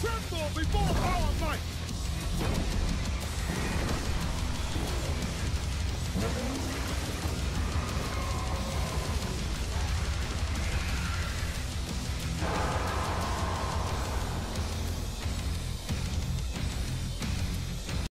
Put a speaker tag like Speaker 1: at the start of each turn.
Speaker 1: Tremble before our might!